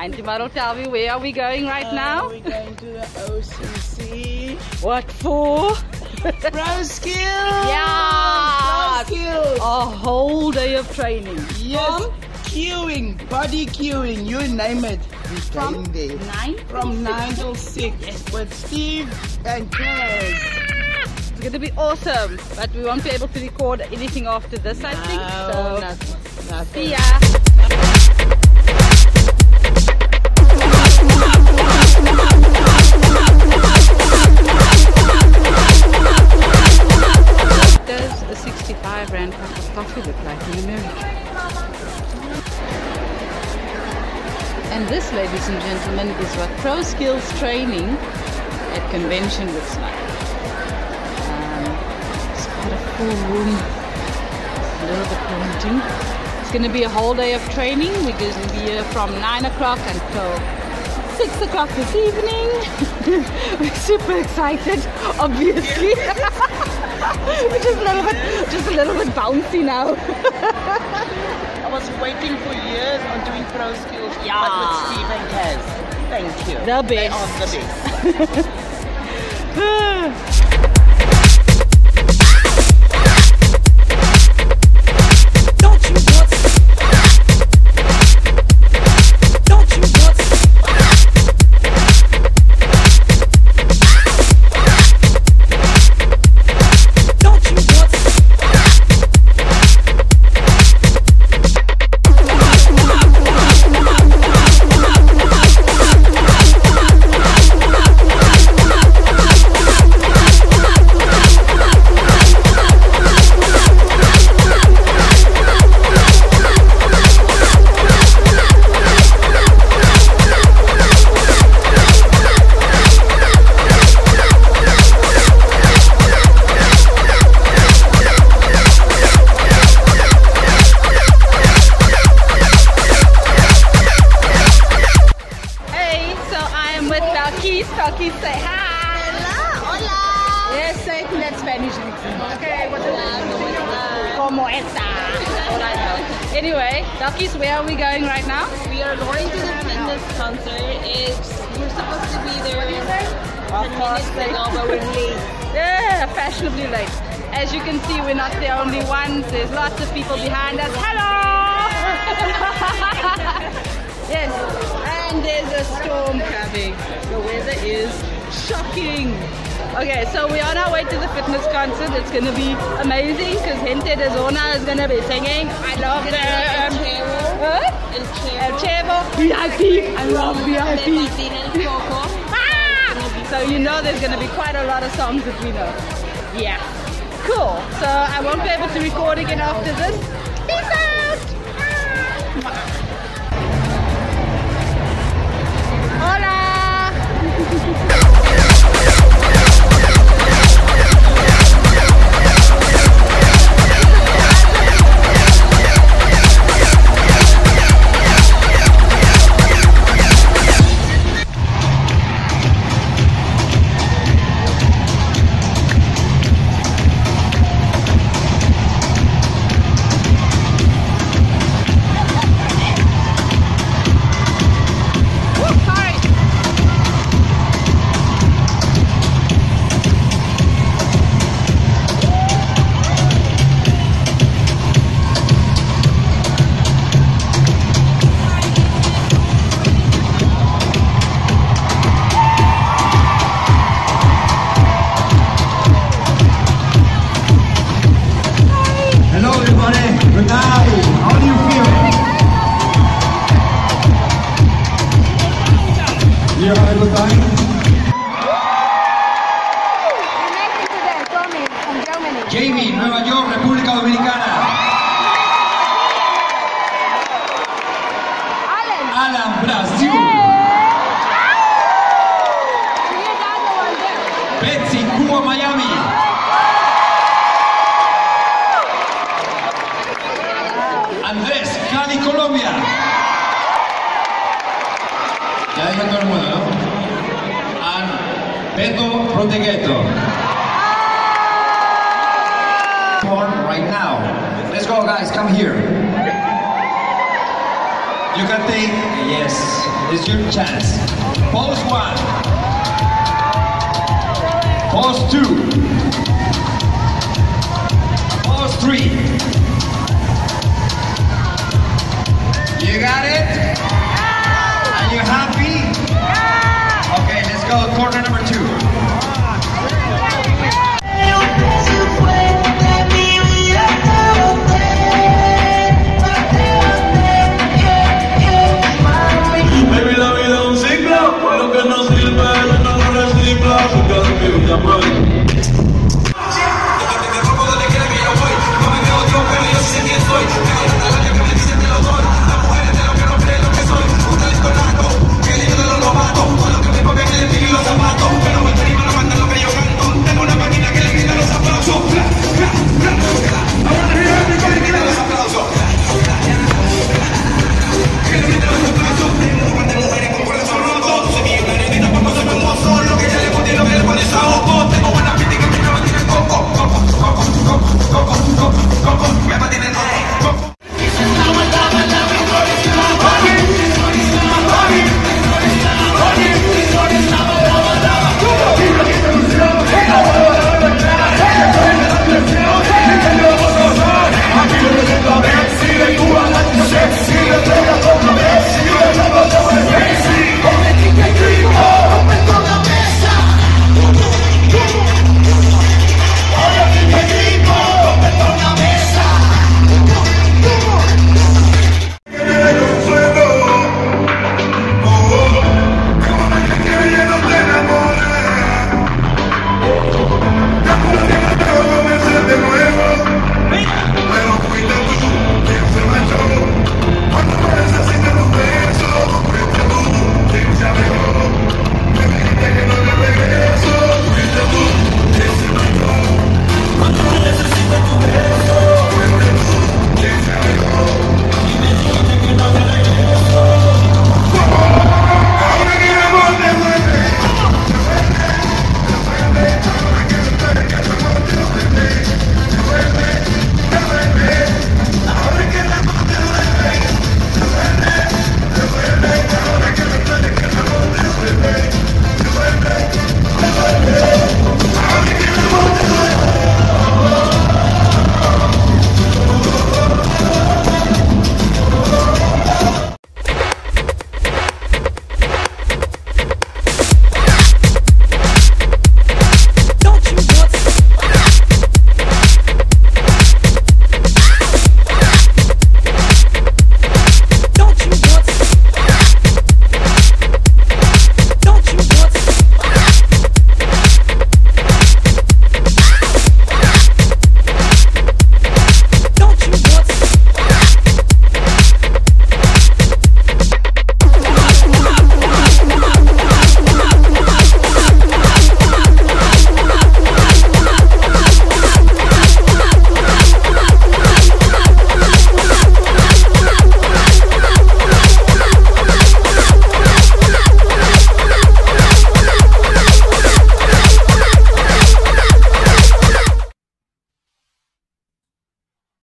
Auntie Mar will tell me where are we going right Uh, now? We're going to the OCC. What for? Pro skills. Yeah. Pro skills. A whole day of training. Yes. Queuing, body queuing, you name it. We're From there. nine From nine till six with Steve and Kass. It's going to be awesome, but we won't be able to record anything after this, I think. So, nothing. nothing. see ya. 65 rand cup of coffee look like in America? And this, ladies and gentlemen, is what pro skills training at convention looks like. Um, it's quite a full room, a little bit daunting. It's going to be a whole day of training. We're going to be here from 9 o'clock until 6 o'clock this evening. We're super excited, obviously. We're just a little bit, just a little bit bouncy now. I was waiting for years on doing pro skills, Yeah. but with Steve and Kass. Thank you. The They are the best. Talkies, say hi. Hola, hola. Yes, say it in Spanish. Okay, what is it? Como esta? Anyway, Talkies, where are we going right now? We are going to the fitness concert. It's we're supposed to be there in 10 minutes ago, but we're late. Yeah, fashionably late. As you can see, we're not the only ones. There's lots of people behind us. Hello! yes, and there's a storm coming. The weather is shocking. Okay, so we're on our way to the fitness concert. It's going to be amazing because Gente de Zona is going to be singing. I love them. Huh? El El Chevo, Chevo, VIP. I love VIP. Martín, El Coco. Ah! So you know there's going to be quite a lot of songs that we know. Yeah. Cool. So I won't be able to record again after this. Peace out! Hola! You have a good time? Beto Protegueto. Born right now. Let's go, guys. Come here. you can take, yes, it's your chance. Pose one. Pose two.